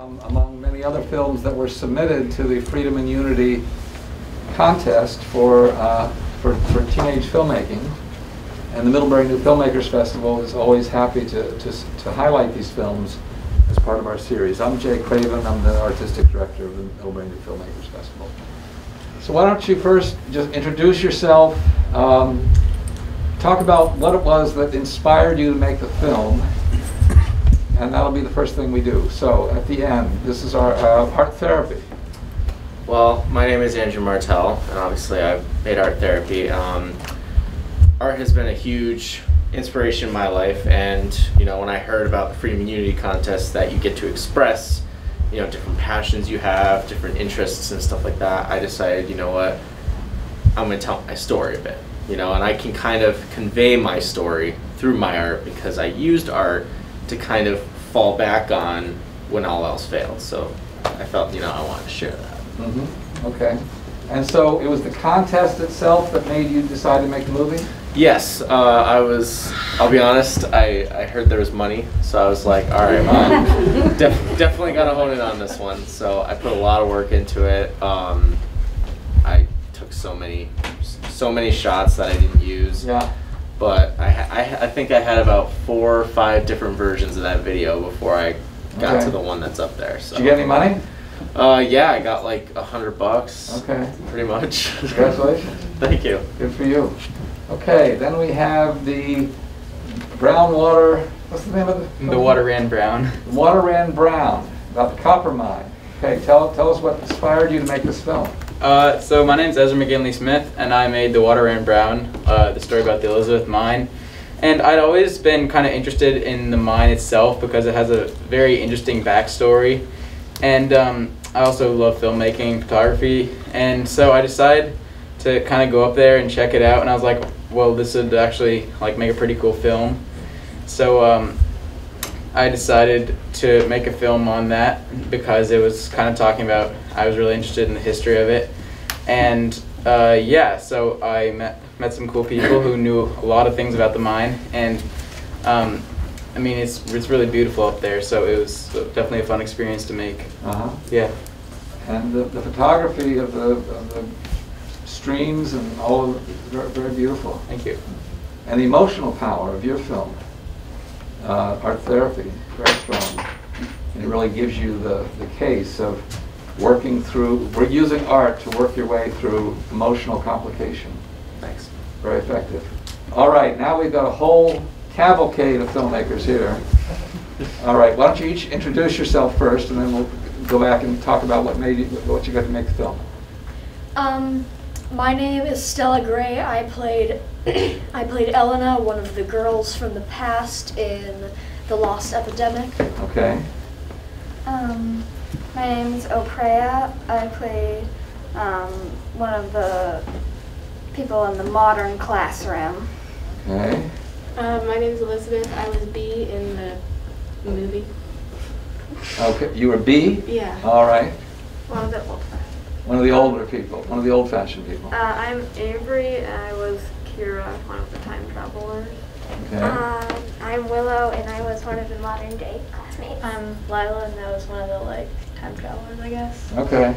Um, among many other films that were submitted to the Freedom and Unity contest for, uh, for, for teenage filmmaking. And the Middlebury New Filmmakers Festival is always happy to, to, to highlight these films as part of our series. I'm Jay Craven, I'm the artistic director of the Middlebury New Filmmakers Festival. So why don't you first just introduce yourself, um, talk about what it was that inspired you to make the film, and that'll be the first thing we do. So at the end, this is our uh, art therapy. Well, my name is Andrew Martell, and obviously I've made art therapy. Um, art has been a huge inspiration in my life, and you know when I heard about the Freedom Unity contest that you get to express, you know different passions you have, different interests and stuff like that, I decided you know what, I'm gonna tell my story a bit, you know, and I can kind of convey my story through my art because I used art to kind of fall back on when all else failed. So I felt you know I wanted to share that. Mm-hmm. Okay. And so it was the contest itself that made you decide to make the movie? Yes, uh, I was. I'll be honest. I, I heard there was money, so I was like, all right, well, def- definitely gotta hone in on this one. So I put a lot of work into it. Um, I took so many, so many shots that I didn't use. Yeah. But I, I, I think I had about four or five different versions of that video before I got Okay. to the one that's up there. So. Did you get any money? Uh, yeah, I got like a hundred bucks. Okay. Pretty much. Congratulations. Thank you. Good for you. Okay, then we have the brown water, what's the name of the? The water ran brown. Water ran brown, about the copper mine. Okay, tell, tell us what inspired you to make this film. Uh, so my name's Ezra McGinley Smith, and I made The Water Ran Brown, uh, the story about the Elizabeth mine. And I'd always been kind of interested in the mine itself because it has a very interesting backstory. And um, I also love filmmaking photography. And so I decided to kind of go up there and check it out. And I was like, well, this would actually like make a pretty cool film. So um, I decided to make a film on that because it was kind of talking about, I was really interested in the history of it. And uh, yeah, so I met, met some cool people who knew a lot of things about the mine. And um, I mean, it's, it's really beautiful up there, so it was definitely a fun experience to make. Uh-huh. Yeah. And the, the photography of the, of the streams and all of it is very, very beautiful. Thank you. And the emotional power of your film, uh, art therapy, very strong. And it really gives you the, the case of working through, we're using art to work your way through emotional complication. Thanks. Very effective. All right, now we've got a whole cavalcade of filmmakers here. All right, why don't you each introduce yourself first, and then we'll go back and talk about what made you, what you got to make the film. Um, my name is Stella Gray. I played I played Elena, one of the girls from the past in The Lost Epidemic. Okay. Um, my name's Oprea. I played um, one of the people in the modern classroom. Okay. Uh, my name is Elizabeth. I was B in the movie. Okay. You were B. Yeah. All right. One of the old. One of the older people. One of the old-fashioned people. Uh, I'm Avery, and I was Kira, one of the time travelers. Okay. Um, I'm Willow, and I was one of the modern day classmates. I'm Lila, and I was one of the like time travelers, I guess. Okay.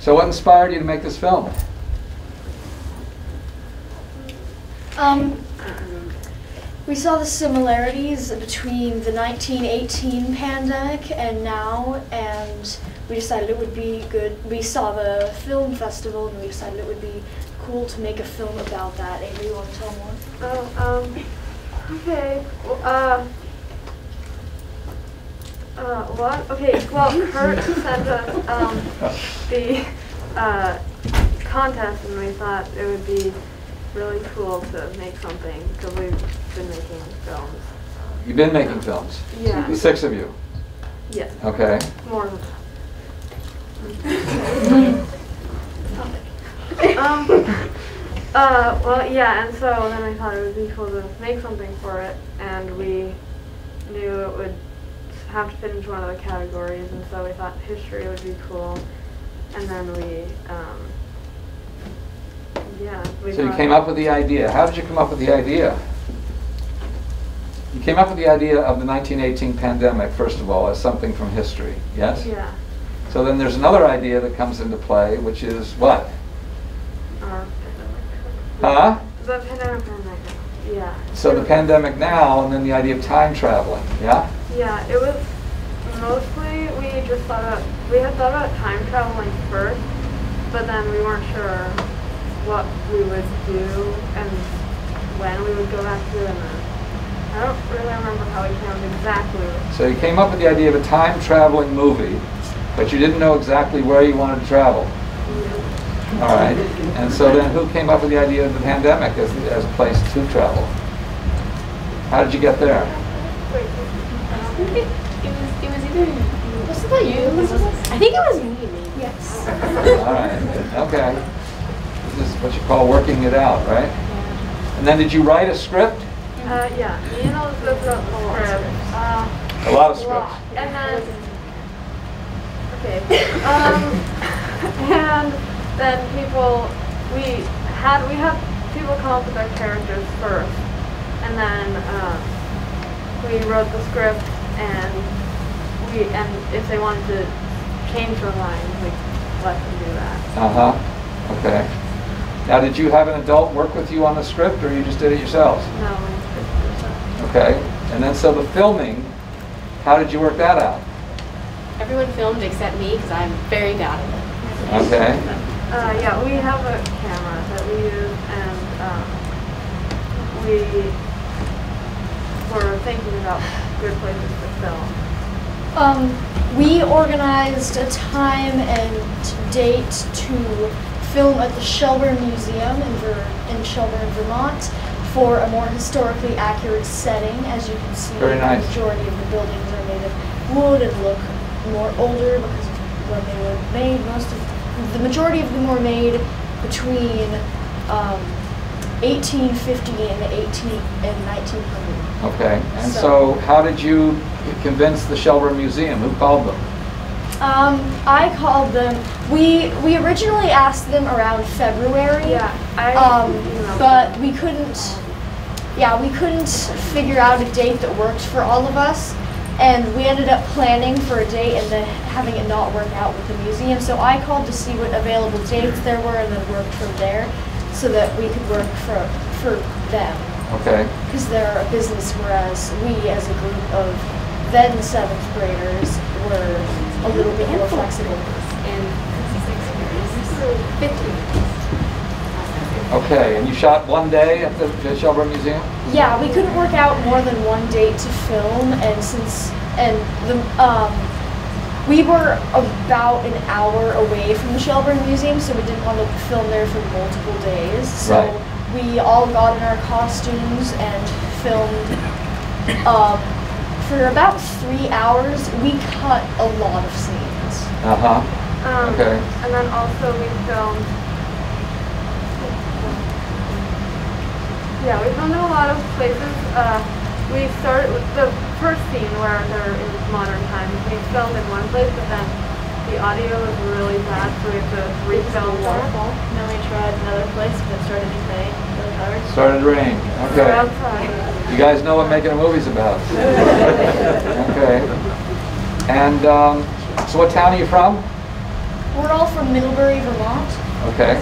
So what inspired you to make this film? Um, we saw the similarities between the 1918 pandemic and now, and we decided it would be good. We saw the film festival, and we decided it would be cool to make a film about that. Avery, you want to tell more? Oh, um, okay. Well, uh, uh, what? Okay, well, Kurt sent us, um, the, uh, contest and we thought it would be really cool to make something because we've been making films. You've been making films. Yeah. The six of you. Yes, Okay. more than um, uh, well, yeah, and so then I thought it would be cool to make something for it, and we knew it would have to fit into one of the categories, and so we thought history would be cool, and then we, um, yeah. We So you came up with the idea. How did you come up with the idea? you came up with the idea of the 1918 pandemic, first of all, as something from history, yes? Yeah. So then there's another idea that comes into play, which is what? Or Huh? the pandemic pandemic. Yeah. So the pandemic now, and then the idea of time traveling, yeah? Yeah, it was mostly we just thought about we had thought about time traveling first, but then we weren't sure what we would do and when we would go back to and then I don't really remember how we came up exactly So you came up with the idea of a time traveling movie, but you didn't know exactly where you wanted to travel. All right. And so then who came up with the idea of the pandemic as, as a place to travel? How did you get there? Wait, I think it, it was it was either Wasn't that you, I think it was me maybe. Yes. All right. Okay. This is what you call working it out, right? And then did you write a script? uh, yeah, me and Elizabeth wrote the script. Uh, A lot of scripts. and then okay, um, and then people we had we had people come up with their characters first, and then um, we wrote the script and we and if they wanted to change their lines, we let them do that. Uh-huh. Okay. Now, did you have an adult work with you on the script, or you just did it yourselves? No, we scripted yourself. Okay. And then, so the filming, how did you work that out? Everyone filmed except me because I'm very bad at it. Okay. Uh, yeah, we have a camera that we use, and um, we were thinking about good places to film. Um, we organized a time and date to film at the Shelburne Museum in, Ver- in Shelburne, Vermont, for a more historically accurate setting. As you can see, Very nice. the majority of the buildings are made of wood and look more older because of when they were made. Most of the majority of them were made between um, 1850 and 18 and 1900. Okay. And So- so, how did you convince the Shelburne Museum? Who called them? Um, I called them. We we originally asked them around February. Yeah, I Um, emailed but we couldn't. Yeah, we couldn't figure out a date that worked for all of us, and we ended up planning for a date and then having it not work out with the museum. So I called to see what available dates there were, and then worked from there, so that we could work for for them Okay. because they're a business, whereas we, as a group of then seventh graders, were a little bit more flexible. And fifty. Okay. And you shot one day at the, the Shelburne Museum? Yeah, we couldn't work out more than one date to film, and since and the um, we were about an hour away from the Shelburne Museum, so we didn't want to film there for multiple days. So Right. we all got in our costumes and filmed. Um, for about three hours, we cut a lot of scenes. Uh huh. Um, Okay. And then also we filmed. Yeah, we filmed in a lot of places. Uh, we started with the first scene where they're in modern times. We filmed in one place, but then the audio was really bad, so we had to refilm more. Then we tried another place, but it started to rain really hard. Started to rain. We were Okay. outside. You guys know what making a movie's about. okay. And um, so, what town are you from? We're all from Middlebury, Vermont. Okay.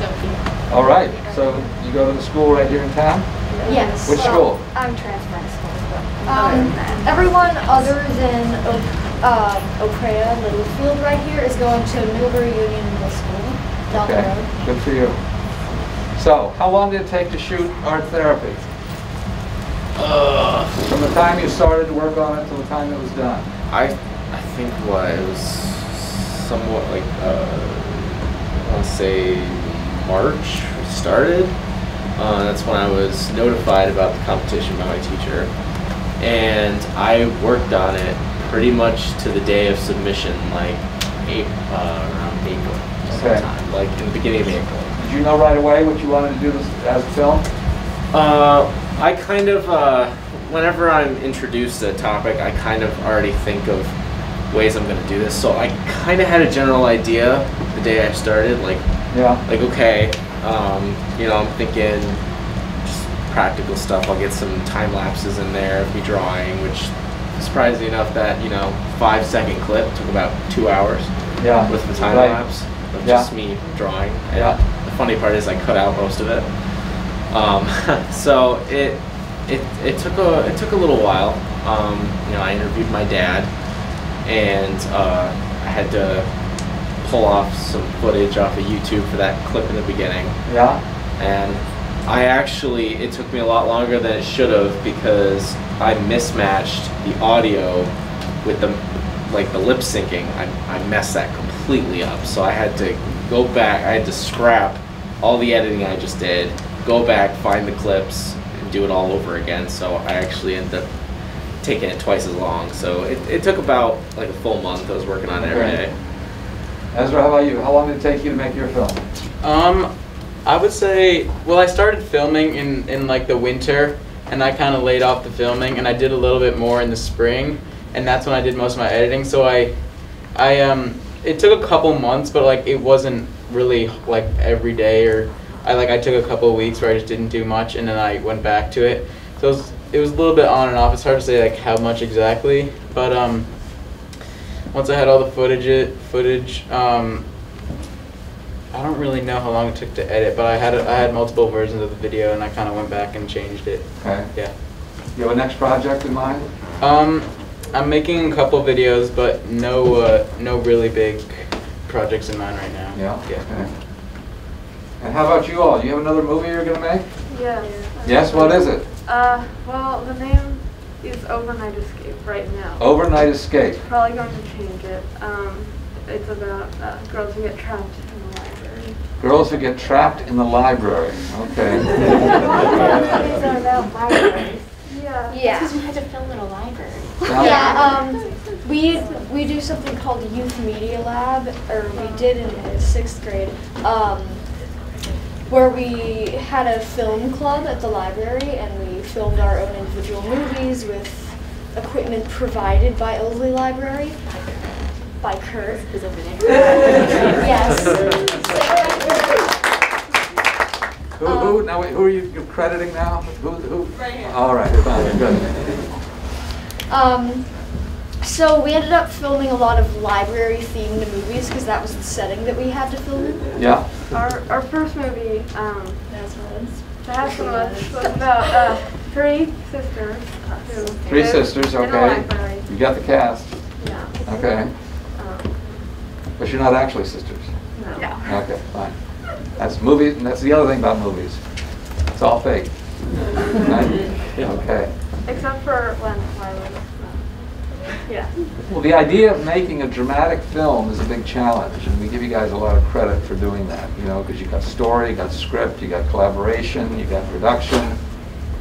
All right. So you go to the school right here in town. Yes. Which school? I'm transferring schools, but Um, everyone other than O- um, Ocrea Littlefield right here is going to Middlebury Union Middle School down the Okay. road. Good for you. So, how long did it take to shoot art therapy? Uh, From the time you started to work on it to the time it was done. I I think what it was somewhat like uh, I want to say March we started. Uh, that's when I was notified about the competition by my teacher, and I worked on it pretty much to the day of submission, like April, uh, around April Okay. sometime, like in the beginning of April. Did you know right away what you wanted to do this as a film? Uh, I kind of, uh, whenever I'm introduced to a topic, I kind of already think of ways I'm going to do this. So I kind of had a general idea the day I started, like, Yeah. like okay, um, you know, I'm thinking practical stuff. I'll get some time lapses in there of me drawing, which surprisingly enough, that you know five second clip took about two hours Yeah. with the time Right. lapse of Yeah. just me drawing. And Yeah. The funny part is I cut out most of it. Um, so it it it took a it took a little while. Um, you know, I interviewed my dad, and uh, I had to pull off some footage off of YouTube for that clip in the beginning. Yeah. And I actually it took me a lot longer than it should have because I mismatched the audio with the like the lip syncing. I, I messed that completely up. So I had to go back. I had to scrap all the editing I just did, go back, find the clips, and do it all over again. So I actually ended up taking it twice as long. So it, it took about like a full month. I was working on it every Okay. day. Ezra, how about you? How long did it take you to make your film? Um, I would say, well, I started filming in, in like the winter, and I kind of laid off the filming, and I did a little bit more in the spring, and that's when I did most of my editing. So I, I um, it took a couple months, but like it wasn't really like every day, or I like I took a couple weeks where I just didn't do much, and then I went back to it. So it was, it was a little bit on and off. It's hard to say like how much exactly, but um, once I had all the footage, it, footage, um, I don't really know how long it took to edit, but I had a, I had multiple versions of the video, and I kind of went back and changed it. Okay. Yeah. You have a next project in mind? Um, I'm making a couple videos, but no uh, no really big projects in mind right now. Yeah. Yeah. Okay. And how about you all? Do you have another movie you're gonna make? Yes. Yes. What is it? Uh, well, the name is Overnight Escape right now. Overnight Escape. Probably going to change it. Um, it's about uh, girls who get trapped in the library. Girls who get trapped in the library. Okay. Movies are about libraries. Yeah. Yeah. Because we had to film in a library. Yeah, um, we, we do something called the Youth Media Lab, or we did in sixth grade, um, where we had a film club at the library and we filmed our own individual movies with equipment provided by Ilsley Library. By Kurt. Is over there. Yes. Who, who, now, wait, who are you crediting now? Who, who? Right here. All right, fine, good. Um, so we ended up filming a lot of library-themed movies because that was the setting that we had to film in. Yeah, Our, our first movie, um, That's what it is. The Last One was, was about uh, three sisters who Three sisters, okay. you got the cast, Yeah. okay. Um, But you're not actually sisters. no. Okay, fine. That's movies, and that's the other thing about movies. It's all fake. Right? Okay. Except for when Lila was, uh, yeah. Well, the idea of making a dramatic film is a big challenge, and we give you guys a lot of credit for doing that, you know, because you got story, you got script, you got collaboration, you got production,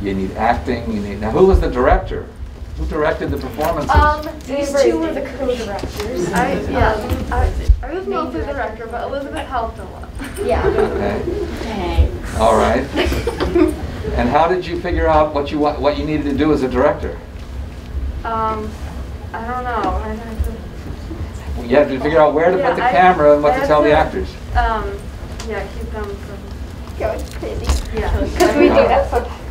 you need acting, you need, now who was the director? Who directed the performances? Um, these two were the co-directors. I, yeah, Um, I, I was mostly the director, but Elizabeth helped a lot. Yeah. Okay, Thanks. all right. And how did you figure out what you, what you needed to do as a director? Um, I don't know. I had to, You had to figure out where to Yeah, put the I- camera and what to had tell the actors. um, yeah, keep them from, Going crazy. yeah. Because we do that sometimes.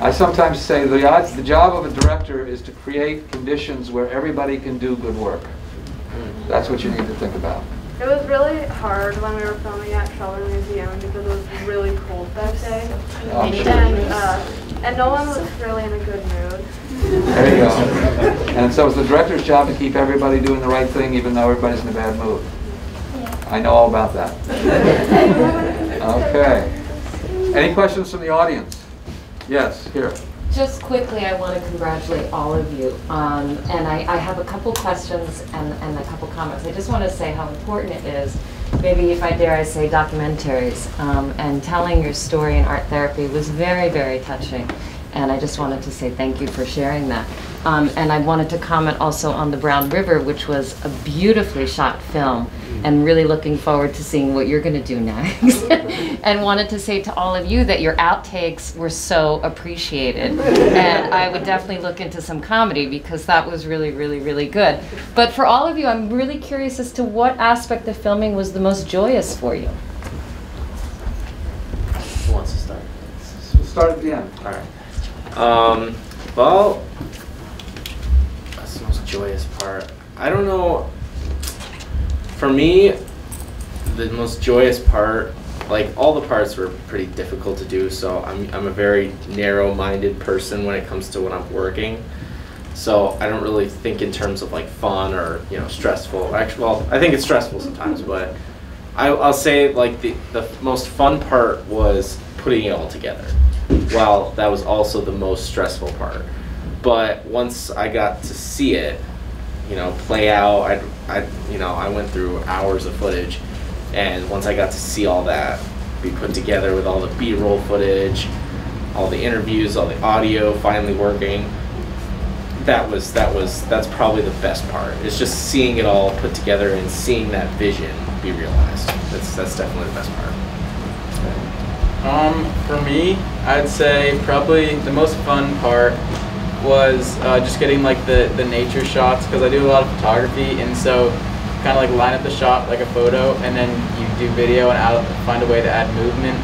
I sometimes say the, odds- the job of a director is to create conditions where everybody can do good work. That's what you need to think about. It was really hard when we were filming at Shelburne Museum because it was really cold that day. And, uh, and no one was really in a good mood. There you go. And so it's the director's job to keep everybody doing the right thing even though everybody's in a bad mood. I know all about that. Okay. Any questions from the audience? Yes, here. Just quickly, I want to congratulate all of you. Um, and I, I have a couple questions and, and a couple comments. I just want to say how important it is, maybe if I dare I say documentaries, um, and telling your story in art therapy was very, very touching. And I just wanted to say thank you for sharing that. Um, and I wanted to comment also on the Brown River, which was a beautifully shot film, and really looking forward to seeing what you're going to do next. and wanted to say to all of you that your outtakes were so appreciated. and I would definitely look into some comedy because that was really, really, really good. But for all of you, I'm really curious as to what aspect of filming was the most joyous for you. Who wants to start? We'll start at the end. All right. Um, well, that's the most joyous part. I don't know. For me, the most joyous part, like all the parts were pretty difficult to do. So I'm I'm a very narrow-minded person when it comes to when I'm working. So I don't really think in terms of like fun or you know stressful. Actually, well, I think it's stressful sometimes, but I, I'll say like the the most fun part was putting it all together. Well, that was also the most stressful part. But once I got to see it, you know, play out, I, I, you know, I went through hours of footage, and once I got to see all that be put together with all the B-roll footage, all the interviews, all the audio finally working, that was that was that's probably the best part. It's just seeing it all put together and seeing that vision be realized. That's that's definitely the best part. Um, for me, I'd say probably the most fun part was uh, just getting like the, the nature shots because I do a lot of photography and so kind of like line up the shot like a photo and then you do video and add, find a way to add movement.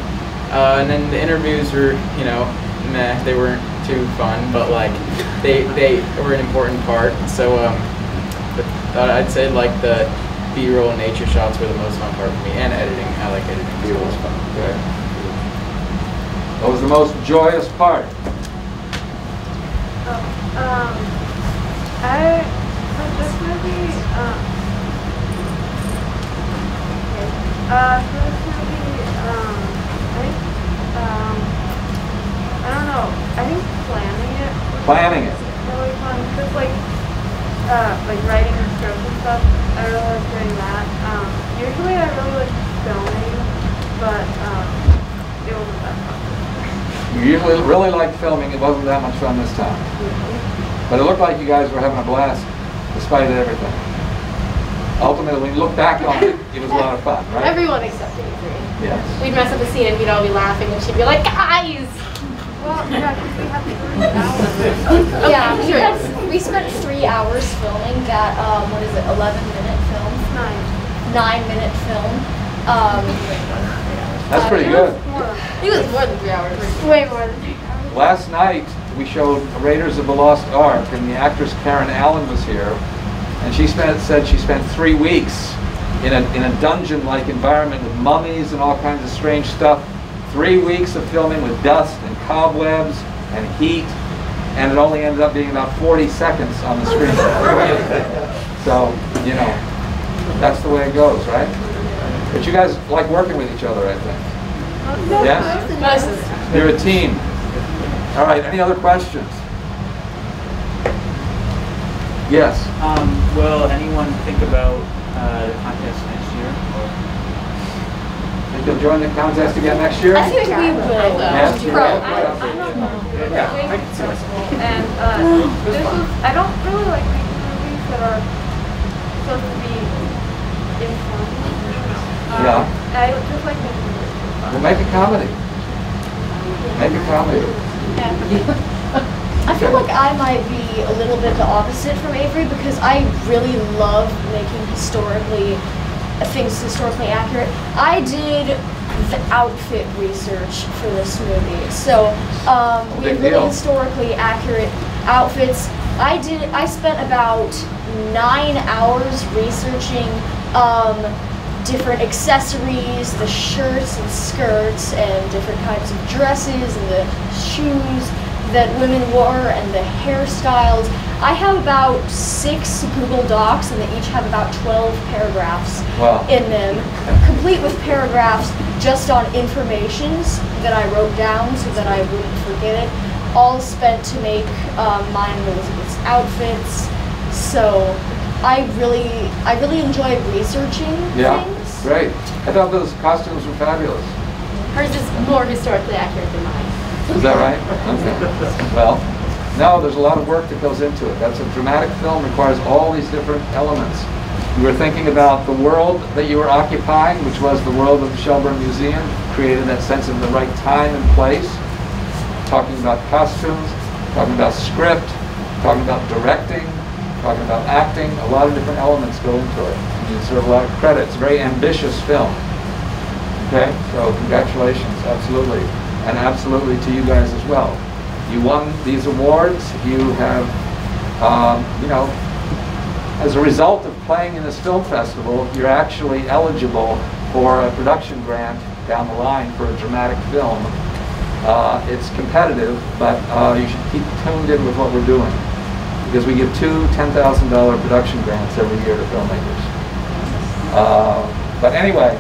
Uh, and then the interviews were, you know, meh, they weren't too fun, but like they, they were an important part. So um, uh, I'd say like the B-roll nature shots were the most fun part for me and editing. I like editing. B-roll was fun. Okay. What was the most joyous part? Um, I, for this movie, okay, uh, this movie, um, I think, um, I don't know, I think planning it. Planning it. Really fun, cause like, uh, like writing the and stuff, I really doing that. Um, usually I really like filming, but, um, it wasn't that fun. You usually really liked filming, it wasn't that much fun this time. But it looked like you guys were having a blast despite everything. Ultimately, when you look back on it, it was a lot of fun, right? Everyone except Avery. Yes. We'd mess up a scene and we'd all be laughing and she'd be like, guys! Well, yeah, cause we have three hours. Yeah, we sure. had, we spent three hours filming that, um, what is it, eleven minute film? Nine. Nine minute film. Um, That's pretty good. More. I think it was more than three hours. Way more than three hours. Last night, we showed Raiders of the Lost Ark, and the actress Karen Allen was here, and she spent, said she spent three weeks in a, in a dungeon-like environment with mummies and all kinds of strange stuff. Three weeks of filming with dust and cobwebs and heat, and it only ended up being about 40 seconds on the screen. so, you know, that's the way it goes, right? But you guys like working with each other, I think. Yes? Most of the time. You're a team. All right, any other questions? Yes. Um, will anyone think about uh, the contest next year? Or? Think you'll join the contest again next year? I think we will. Yeah? Pro- I, I don't know. Yeah, I can see myself. And uh, this was, I don't really like making movies that are supposed to be informal. Yeah. I just like making movies that are Well, make a comedy. Make a comedy. I feel like I might be a little bit the opposite from Avery because I really love making historically things historically accurate. I did the outfit research for this movie, so um, we have really historically accurate outfits. I did. I spent about nine hours researching um, different accessories, the shirts and skirts, and different kinds of dresses and the shoes that women wore and the hairstyles. I have about six Google Docs, and they each have about 12 paragraphs Wow. in them, complete with paragraphs just on informations that I wrote down so that I wouldn't forget it. All spent to make um, mine and Elizabeth's outfits. So I really, I really enjoy researching Yeah, things. Great. I thought those costumes were fabulous. Hers is more historically accurate than mine. Is that right? Okay. Well, no, there's a lot of work that goes into it. That's a dramatic film, requires all these different elements. You were thinking about the world that you were occupying, which was the world of the Shelburne Museum, created that sense of the right time and place, talking about costumes, talking about script, talking about directing, talking about acting, a lot of different elements go into it. You deserve a lot of credit. It's a very ambitious film. Okay, so congratulations, absolutely. and absolutely to you guys as well. You won these awards. You have, um, you know, as a result of playing in this film festival, you're actually eligible for a production grant down the line for a dramatic film. Uh, it's competitive, but uh, you should keep tuned in with what we're doing because we give two $10,000 production grants every year to filmmakers. Uh, but anyway,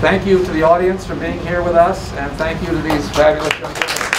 thank you to the audience for being here with us, and thank you to these fabulous young.